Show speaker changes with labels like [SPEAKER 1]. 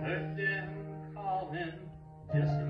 [SPEAKER 1] heard them calling just a